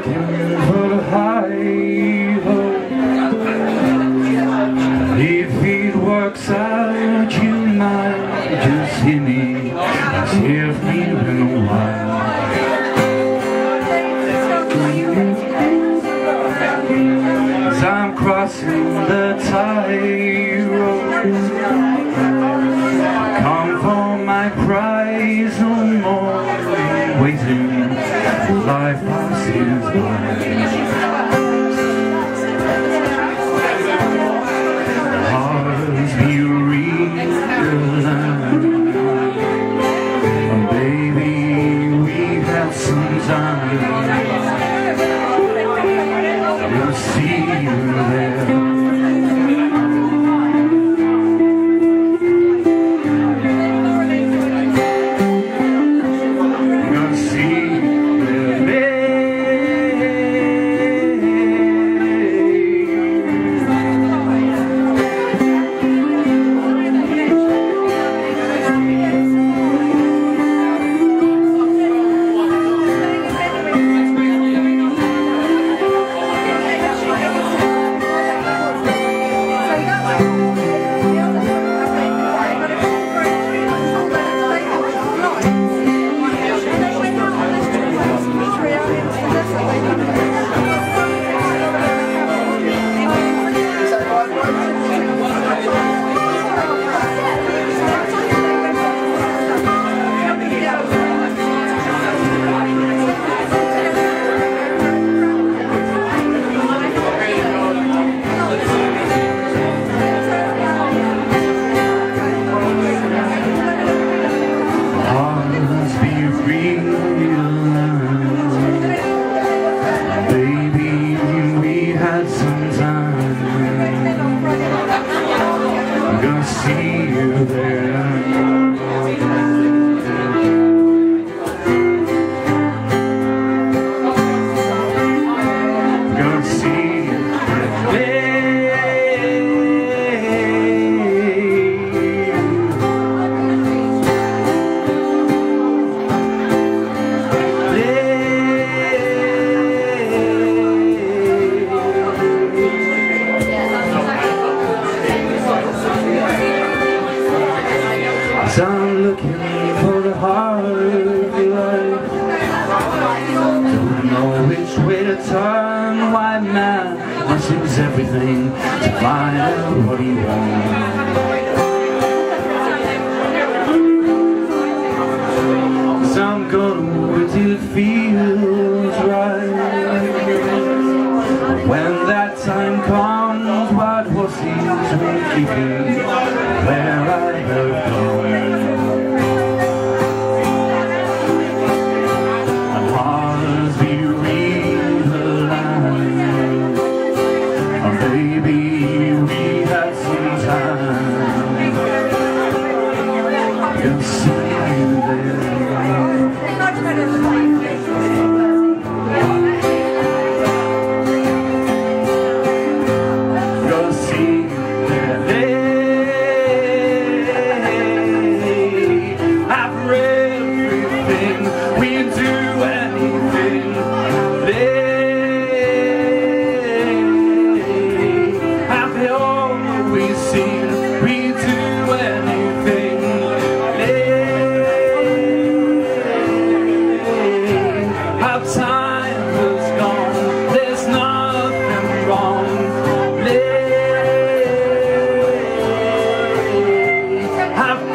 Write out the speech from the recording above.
the. If it works out, you might just hear me, just hear me in a while. As I'm crossing the tightrope. We everything to find out what he wants. Cause I'm gonna work it feels right. When that time comes, what horses will keep you? have